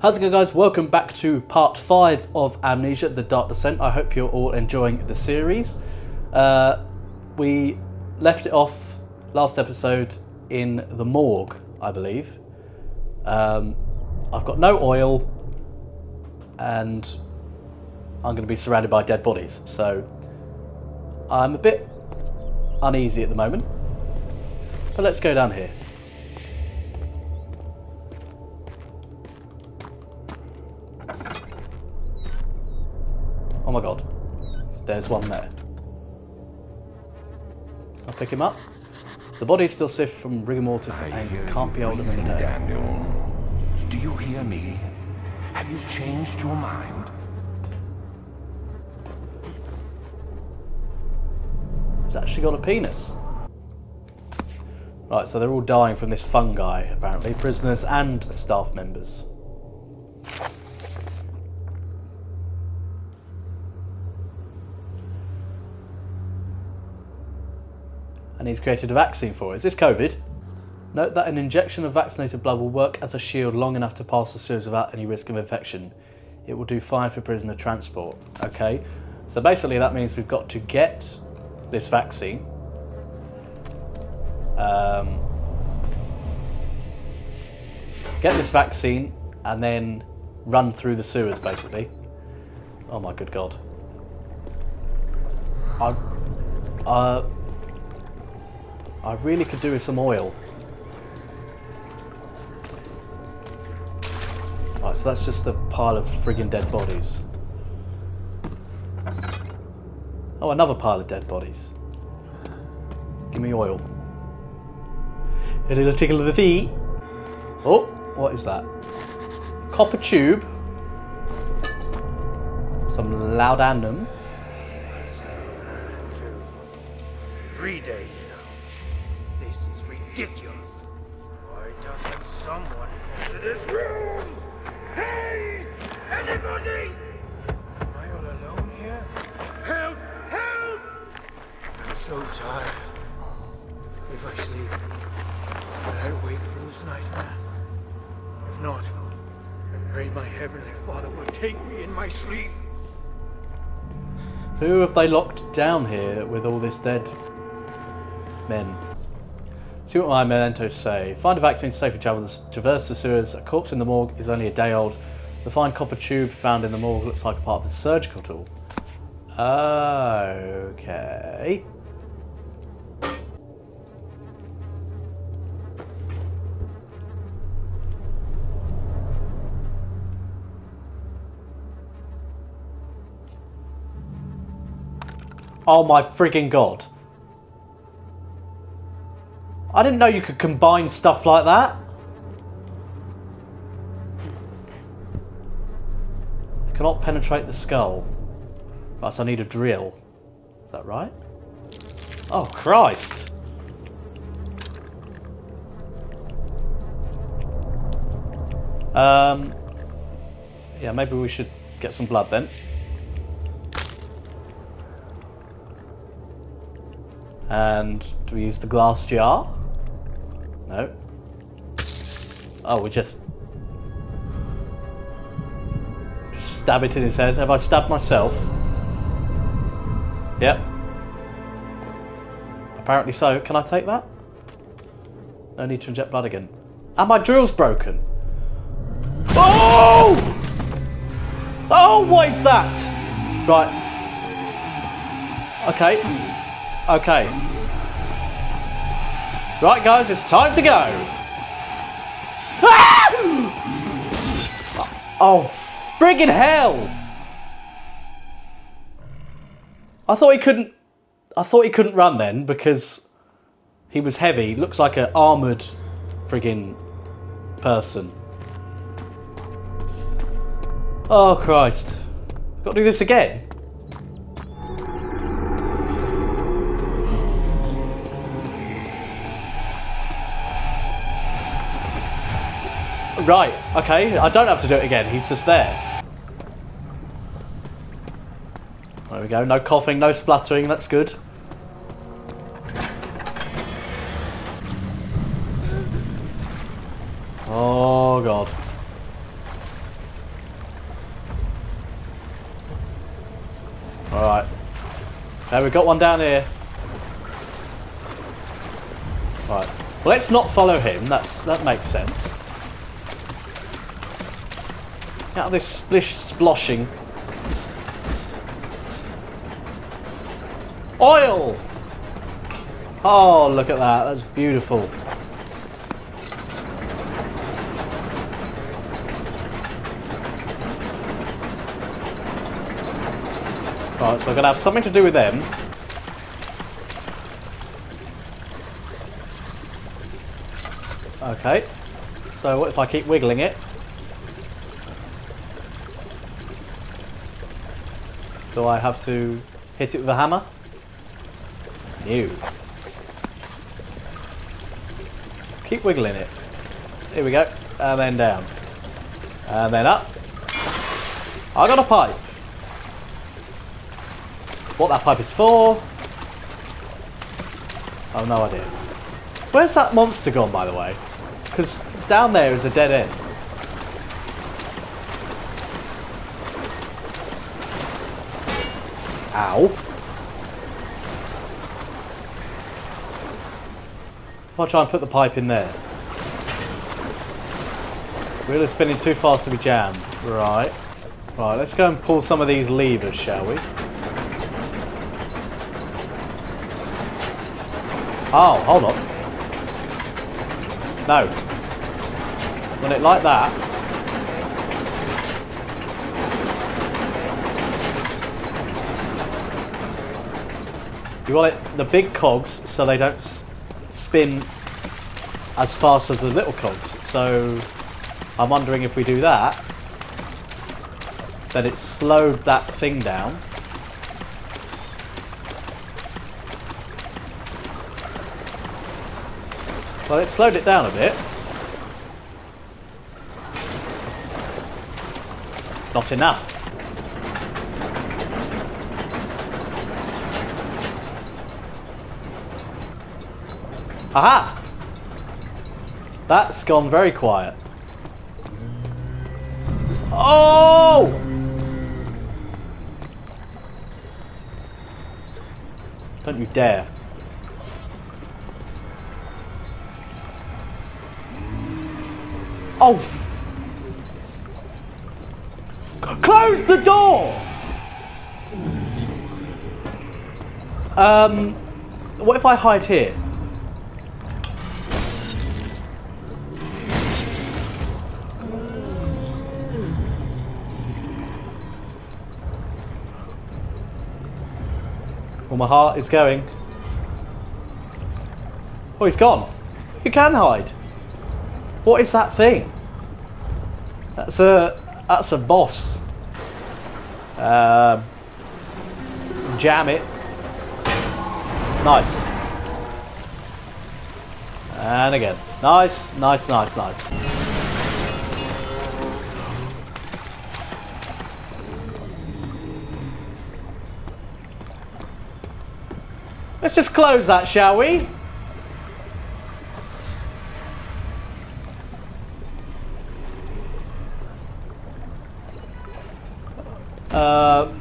How's it going guys? Welcome back to part 5 of Amnesia, The Dark Descent. I hope you're all enjoying the series. Uh, we left it off last episode in the morgue, I believe. Um, I've got no oil and I'm going to be surrounded by dead bodies. So I'm a bit uneasy at the moment. But let's go down here. Oh my god. There's one there. I'll pick him up. The body's still stiff from rigor mortis I and can't be older than breathing, day. Daniel. Do you hear me? Have you changed your mind? He's actually got a penis. Right, so they're all dying from this fungi, apparently. Prisoners and staff members. He's created a vaccine for it. Is this COVID? Note that an injection of vaccinated blood will work as a shield long enough to pass the sewers without any risk of infection. It will do fine for prisoner transport. Okay, so basically that means we've got to get this vaccine. Um, get this vaccine and then run through the sewers basically. Oh my good god. I, uh, I really could do with some oil. Right, so that's just a pile of friggin' dead bodies. Oh, another pile of dead bodies. Give me oil. A little tickle of the feet. Oh, what is that? Copper tube. Some laudanum. Three days ridiculous. Why doesn't someone come to this room? Hey! Anybody! Am I all alone here? Help! Help! I'm so tired. If I sleep, will I wake from this nightmare? If not, I pray my heavenly Father will take me in my sleep. Who have they locked down here with all this dead men? See what my mementos say. Find a vaccine to safely travel, traverse the sewers. A corpse in the morgue is only a day old. The fine copper tube found in the morgue looks like a part of the surgical tool. Okay. Oh my frigging god. I didn't know you could combine stuff like that. I cannot penetrate the skull. So I need a drill. Is that right? Oh, Christ. Um, yeah, maybe we should get some blood then. And do we use the glass jar? No. Oh, we just... stab it in his head. Have I stabbed myself? Yep. Apparently so. Can I take that? No need to inject blood again. And my drill's broken. Oh! Oh, what is that? Right. Okay. Okay. Right, guys, it's time to go. Ah! Oh, friggin' hell! I thought he couldn't. I thought he couldn't run then because he was heavy. Looks like an armored friggin' person. Oh Christ! Got to do this again. right, okay, I don't have to do it again, he's just there. There we go, no coughing, no splattering, that's good. Oh god. Alright. There, we've got one down here. Right. Well, let's not follow him, That's that makes sense. Out of this splish sploshing. Oil! Oh, look at that. That's beautiful. Right, so I'm going to have something to do with them. Okay. So what if I keep wiggling it? Do I have to hit it with a hammer? No. Keep wiggling it. Here we go. And then down. And then up. I got a pipe. What that pipe is for? I've no idea. Where's that monster gone, by the way? Because down there is a dead end. If I try and put the pipe in there. Wheel is spinning too fast to be jammed. Right. Right, let's go and pull some of these levers, shall we? Oh, hold on. No. When it like that. You want it the big cogs so they don't spin as fast as the little cogs. So I'm wondering if we do that, then it slowed that thing down. Well, it slowed it down a bit. Not enough. Aha! That's gone very quiet. Oh! Don't you dare. Oh! Close the door! Um, what if I hide here? My heart is going. Oh, he's gone. You can hide. What is that thing? That's a that's a boss. Um, jam it. Nice. And again. Nice, nice, nice, nice. Let's just close that, shall we? Uh,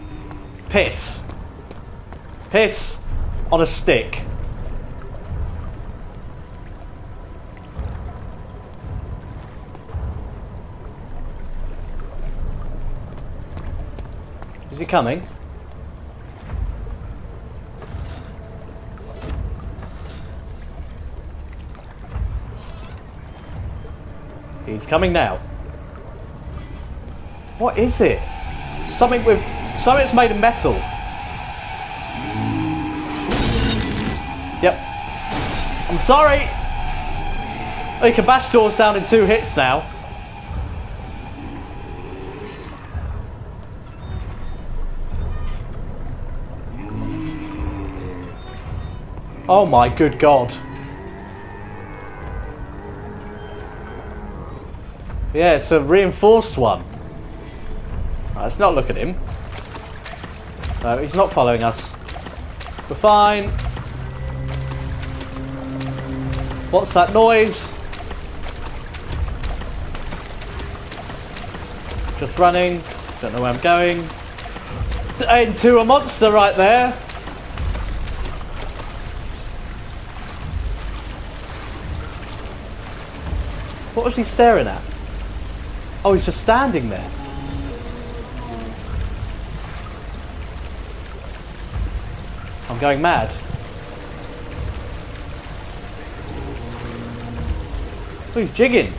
piss. Piss on a stick. Is he coming? He's coming now. What is it? Something with something's made of metal. Yep. I'm sorry. Oh, you can bash doors down in two hits now. Oh my good god. Yeah, it's a reinforced one. Right, let's not look at him. No, he's not following us. We're fine. What's that noise? Just running. Don't know where I'm going. Into a monster right there. What was he staring at? Oh, he's just standing there. I'm going mad. Oh, he's jigging.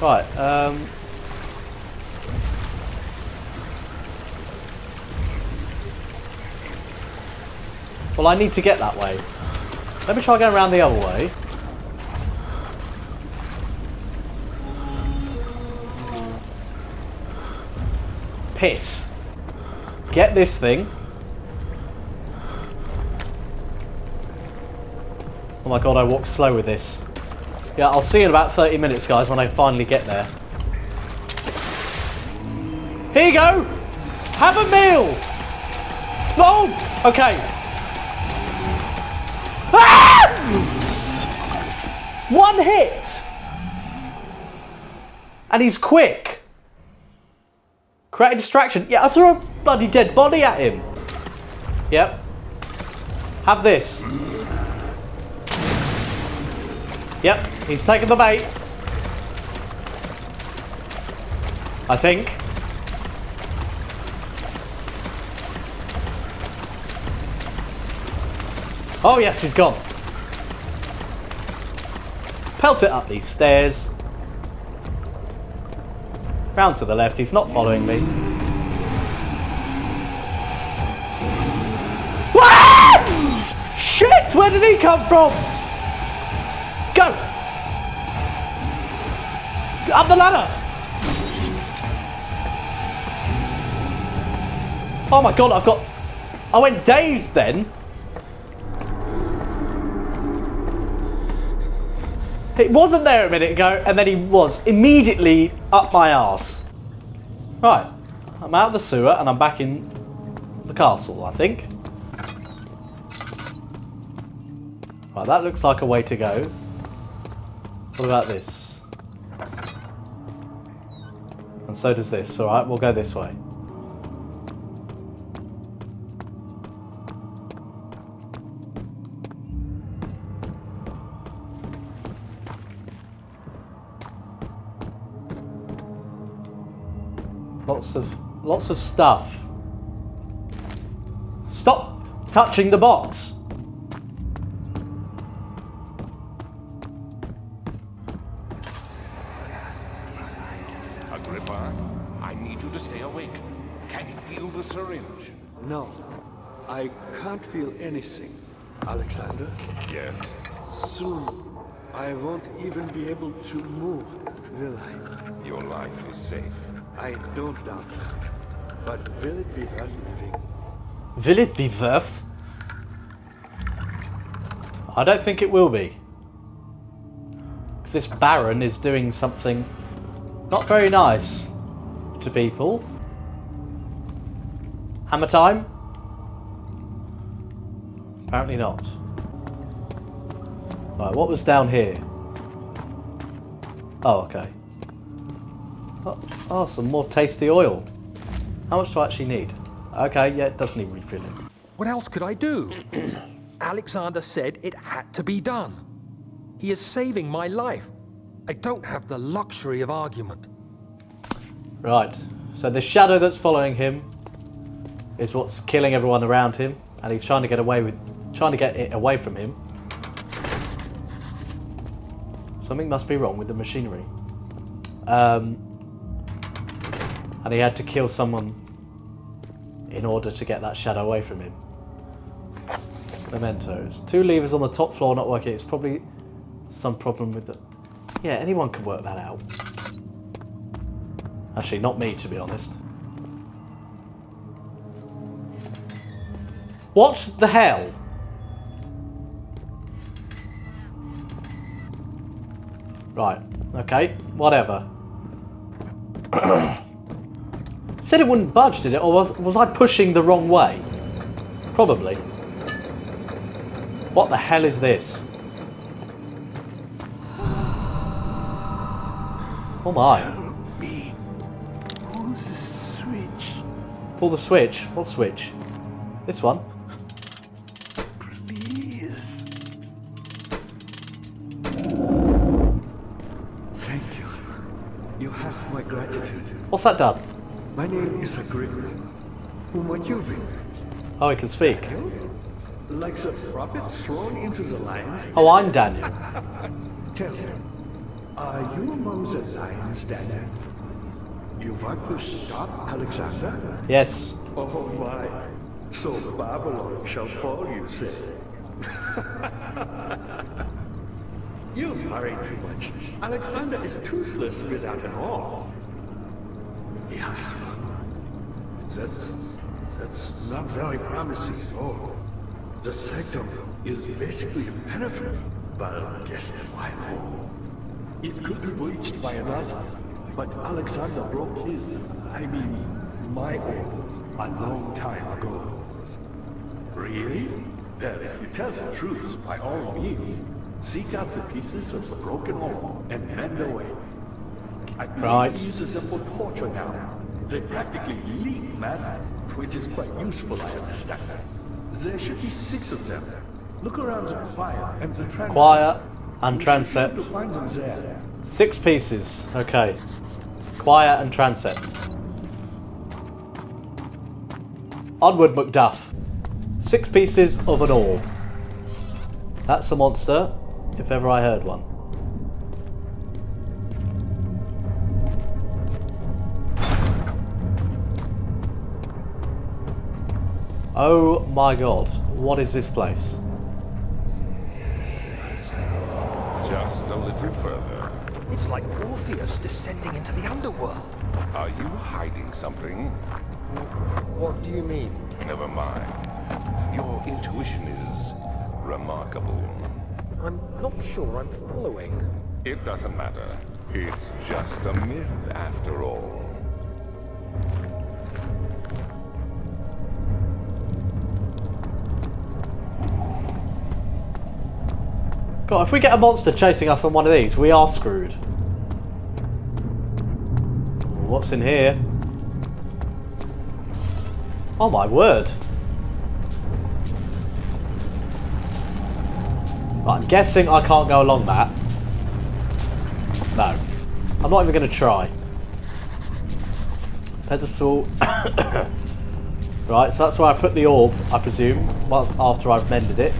Right, um... Well, I need to get that way. Let me try going around the other way. Piss. Get this thing. Oh my god, I walk slow with this. Yeah, I'll see you in about 30 minutes, guys, when I finally get there. Here you go! Have a meal! Boom! Okay. Ah! One hit! And he's quick. Create a distraction. Yeah, I threw a bloody dead body at him. Yep. Have this. Yep, he's taken the bait. I think. Oh yes, he's gone. Pelt it up these stairs. Round to the left, he's not following me. Wah! Shit! Where did he come from? Go! Up the ladder! Oh my god, I've got... I went dazed then. It wasn't there a minute ago, and then he was immediately up my arse. Right, I'm out of the sewer and I'm back in the castle, I think. Right, that looks like a way to go. What about this? And so does this. Alright, we'll go this way. Lots of stuff. Stop touching the box. Agrippa, I need you to stay awake. Can you feel the syringe? No, I can't feel anything. Alexander, Yes. soon I won't even be able to move, will I? Your life is safe. I don't doubt that. But will it be worth living? Will it be worth? I don't think it will be. Because this Baron is doing something not very nice to people. Hammer time? Apparently not. Right, what was down here? Oh, okay. Oh, oh, some more tasty oil. How much do I actually need? Okay, yeah, it does need refilling. What else could I do? Alexander said it had to be done. He is saving my life. I don't have the luxury of argument. Right, so the shadow that's following him is what's killing everyone around him, and he's trying to get away with, trying to get it away from him. Something must be wrong with the machinery. Um, and he had to kill someone in order to get that shadow away from him. Mementos. Two levers on the top floor not working. It's probably some problem with the. Yeah, anyone can work that out. Actually, not me, to be honest. What the hell? Right, okay, whatever. Said it wouldn't budge, did it? Or was, was I pushing the wrong way? Probably. What the hell is this? Oh my. Me. Who's the switch? Pull the switch. What switch? This one. Please. Thank you. You have my gratitude. What's that done? My name is Agrippa. Who might you be? Oh, he can speak. Like the prophet thrown into the lions? Oh, I'm Daniel. Tell me, are you among the lions, Daniel? You want to stop Alexander? Yes. Oh my. So Babylon shall fall, you say? you worry too much. Alexander is toothless without an arm. Has. That's, that's not very promising at all. The sanctum is basically impenetrable. But guess why more? It could be breached by another. But Alexander broke his, I mean, my orb, a long time ago. Really? Well, if you tell the truth, by all means, seek out the pieces of the broken orb and mend away. I believe Right. he uses them for torture now. They practically leak matter, which is quite useful, I understand. There should be six of them. Look around the choir and the transept. Choir and You should be transept. find them there. Six pieces. Okay. Choir and transept. Onward, Macduff. Six pieces of an orb. That's a monster, if ever I heard one. Oh my god, what is this place? Just a little further. It's like Orpheus descending into the underworld. Are you hiding something? What do you mean? Never mind. Your intuition is remarkable. I'm not sure I'm following. It doesn't matter. It's just a myth after all. God, if we get a monster chasing us on one of these, we are screwed. What's in here? Oh my word. I'm guessing I can't go along that. No. I'm not even going to try. Pedestal. right, so that's where I put the orb, I presume, after I've mended it.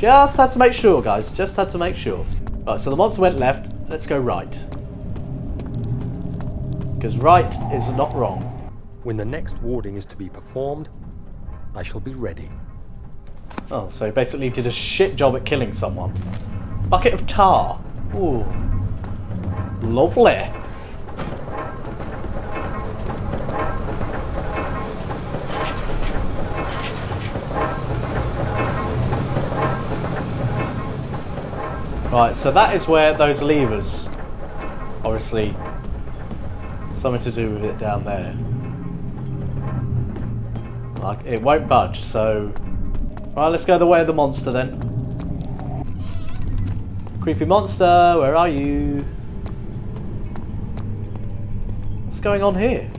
Just had to make sure, guys. Just had to make sure. Right, so the monster went left. Let's go right. Because right is not wrong. When the next warding is to be performed, I shall be ready. Oh, so he basically did a shit job at killing someone. Bucket of tar. Ooh. Lovely. Right, so that is where those levers, obviously, something to do with it down there. Like, it won't budge, so Right, let's go the way of the monster then. Creepy monster, where are you? What's going on here?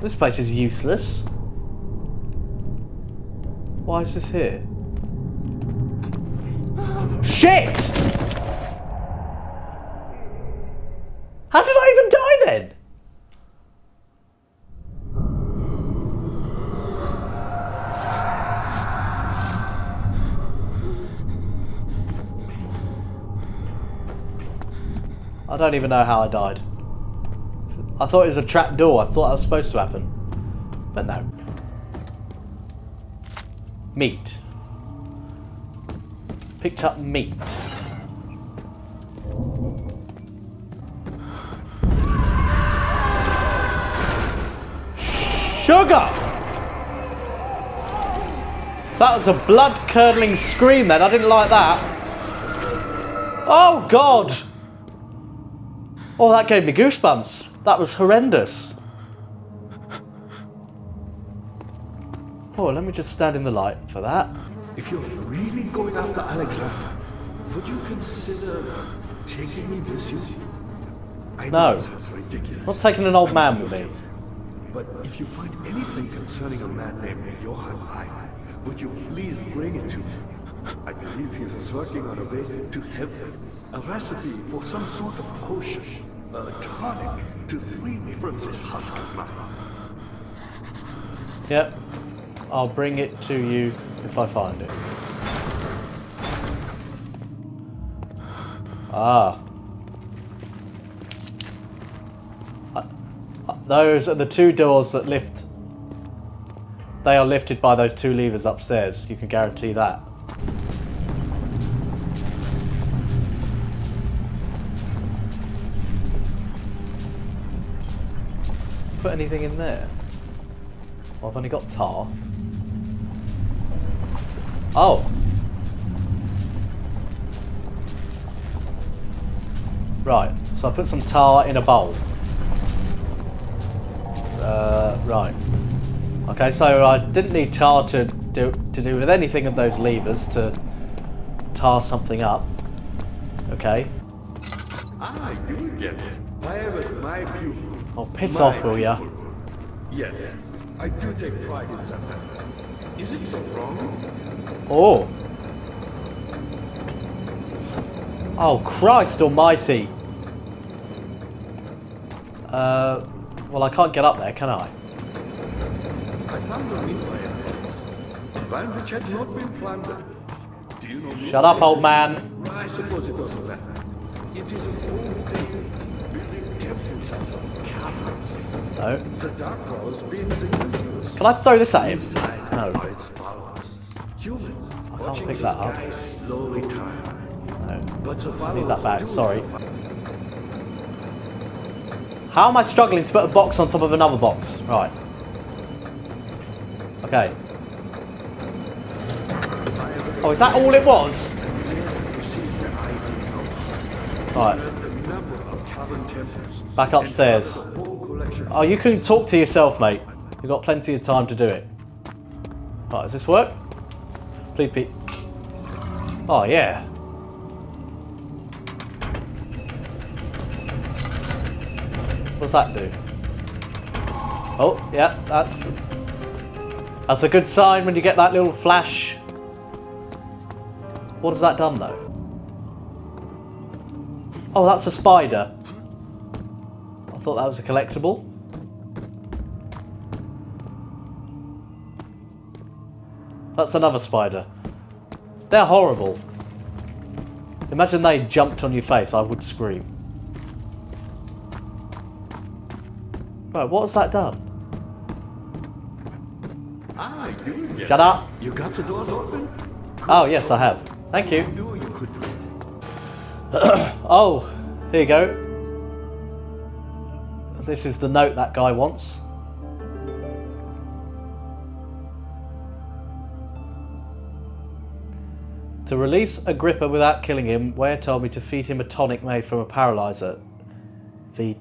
This place is useless. Why is this here? Shit! How did I even die then? I don't even know how I died. I thought it was a trap door. I thought that was supposed to happen. But no. Meat. Picked up meat. Sugar! That was a blood curdling scream then. I didn't like that. Oh, God! Oh, that gave me goosebumps. That was horrendous. Oh, let me just stand in the light for that. If you're really going after Alexander, would you consider taking me with you? I No. I'm not taking an old man with me. but if you find anything concerning a man named Johann Weyer, would you please bring it to me? I believe he was working on a way to help me. A recipe for some sort of potion, a tonic to free me from this husk of mine. Yep. I'll bring it to you if I find it. Ah. Those are the two doors that lift. They are lifted by those two levers upstairs. You can guarantee that. Put anything in there? Well, I've only got tar. Oh. Right, so I put some tar in a bowl. Uh, right. Okay, so I didn't need tar to do to do with anything of those levers to tar something up. Okay. Ah, you again. Why was my pupil? Oh, piss My off, will ya? Yes, I do take pride in something. Is it so wrong? Oh. Oh, Christ almighty. Uh, well, I can't get up there, can I? I found a which had not been plundered. Do you know Shut up, old man. I suppose it doesn't matter. It is an old thing, building temples out of caverns. No. The dark the Can I throw this at him? No. Followers. Pick that up. slowly. No. I need that back, sorry. How am I struggling to put a box on top of another box? Right. Okay. Oh, is that all it was? receive their ID Right. the number of cavern temples. Back upstairs. The whole collection. Oh, you can talk to yourself, mate. You've got plenty of time to do it. Right, does this work? Pete. Oh, yeah. What's that do? Oh, yeah, that's that's a good sign when you get that little flash. What has that done though? Oh, that's a spider. I thought that was a collectible. That's another spider. They're horrible. Imagine they jumped on your face, I would scream. Right, what has that done? Ah, you again. Shut up! You got the doors open? Oh, yes, I have. Thank you. knew you could do it. Oh, here you go. This is the note that guy wants. To release Agrippa without killing him, Ware told me to feed him a tonic made from a paralyzer. V-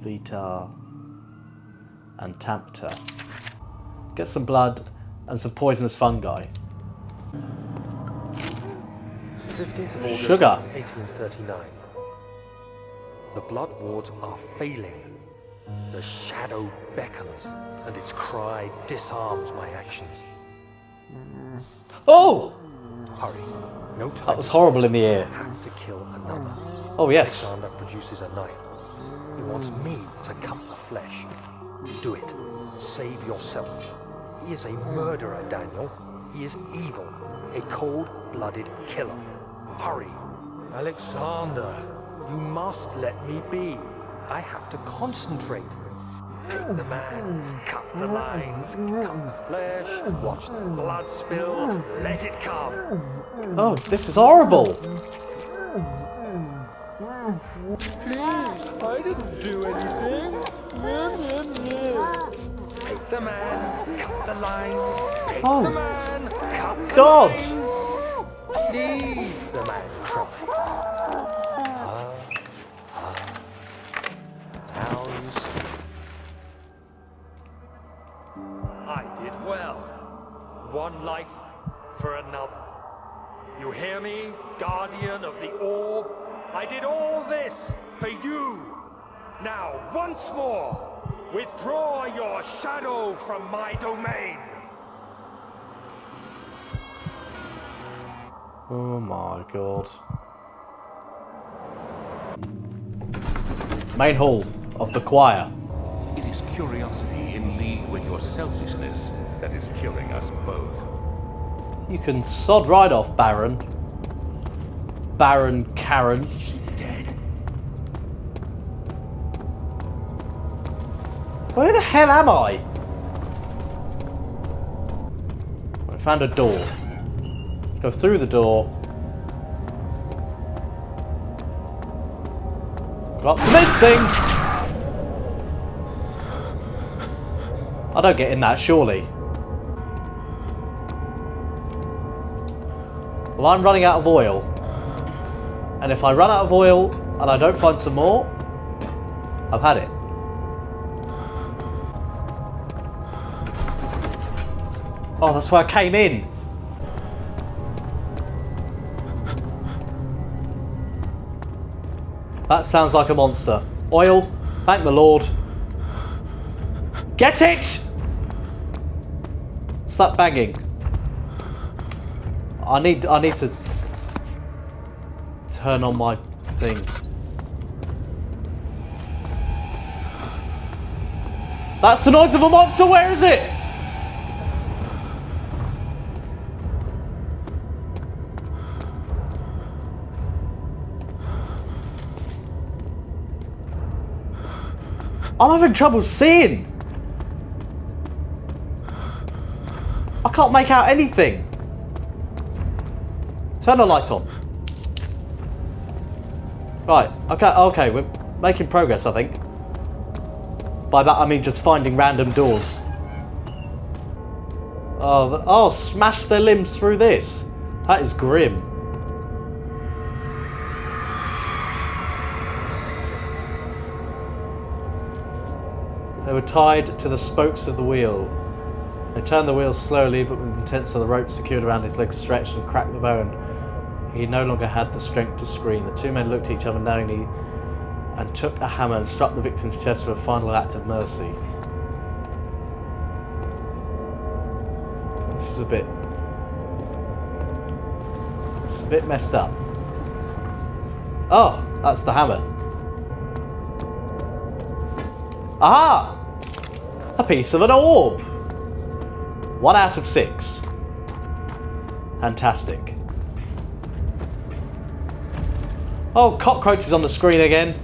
Vita and Tampta. Get some blood and some poisonous fungi. 15th of August, Sugar. 1839. The blood wards are failing. The shadow beckons, and its cry disarms my actions. Oh! Hurry. No time. That was horrible in the air. Have to kill another. Oh, yes. Alexander produces a knife. He wants hmm. me to cut the flesh. Do it. Save yourself. He is a murderer, Daniel. He is evil. A cold-blooded killer. Hurry. Alexander, you must let me be. I have to concentrate. Take the man, cut the lines, cut the flesh, watch the blood spill, let it come. Oh, this is horrible. Please, I didn't do anything. Pick the man, cut the lines. Pick Oh. the man, cut the God. lines. Please, the man cries. Ah, ah. I did well. One life for another. You hear me, guardian of the orb? I did all this for you. Now, once more, Withdraw your shadow from my domain! Oh my god. Main hall of the choir. Is curiosity in league with your selfishness that is killing us both. You can sod right off, Baron. Baron Karen. Dead? Where the hell am I? I found a door. Go through the door. Go up to this thing! I don't get in that, surely. Well, I'm running out of oil. And if I run out of oil and I don't find some more, I've had it. Oh, that's where I came in. That sounds like a monster. Oil, thank the Lord. Get it! Stop banging. I need I need to turn on my thing. That's the noise of a monster, where is it? I'm having trouble seeing. Can't make out anything. Turn the light on. Right, okay, okay, we're making progress, I think. By that I mean just finding random doors. Oh, oh, smash their limbs through this. That is grim. They were tied to the spokes of the wheel. They turned the wheel slowly, but with intense of the rope secured around his legs stretched and cracked the bone. He no longer had the strength to scream. The two men looked at each other knowingly and took a hammer and struck the victim's chest for a final act of mercy. This is a bit. It's a bit messed up. Oh, that's the hammer. Aha! A piece of an orb! One out of six. Fantastic. Oh, cockroach is on the screen again.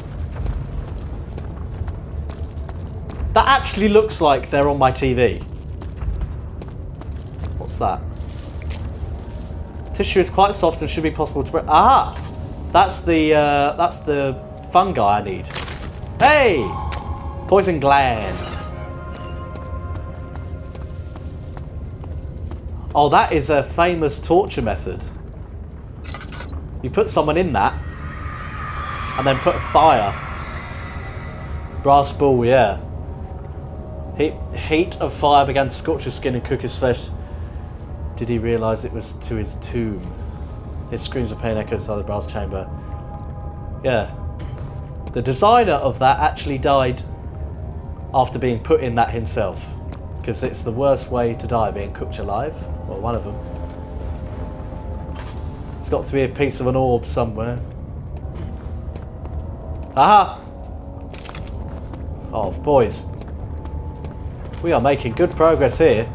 That actually looks like they're on my TV. What's that? Tissue is quite soft and should be possible to. Ah! That's the uh, that's the fungi I need. Hey! Poison gland. Oh, that is a famous torture method. You put someone in that, and then put fire. Brass ball, yeah. Heat, heat of fire began to scorch his skin and cook his flesh. Did he realise it was to his tomb? His screams of pain echoed inside the brass chamber. Yeah. The designer of that actually died after being put in that himself. Because it's the worst way to die, being cooked alive. Well, one of them. It's got to be a piece of an orb somewhere. Aha! Oh, boys. We are making good progress here.